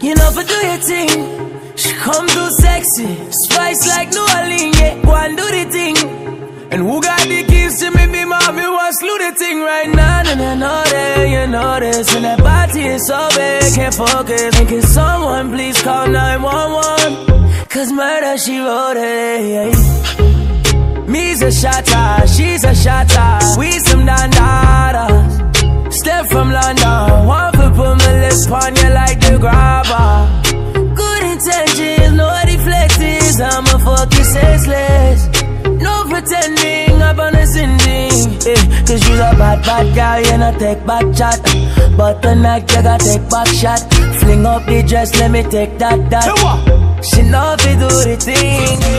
You for do your thing. She come too sexy, spice like New Orleans, yeah. Go and do the thing. And who got the keys to me, be mommy, want slew the thing right now. And I know that you know this. And that body is so big, can't focus. And can someone please call 911? Cause murder, she wrote it, yeah. Me's a shotter, she's a shotter. We some dandadas. Step from London, one foot put my lips on you like the grabber. Good intentions, no deflectors. I'm a fucking senseless. No pretending, I'm on a sending. Eh, Cause you's a bad, bad girl, you know take back chat. But tonight you gotta take back shot. Fling up the dress, let me take that, that. She know if do the thing.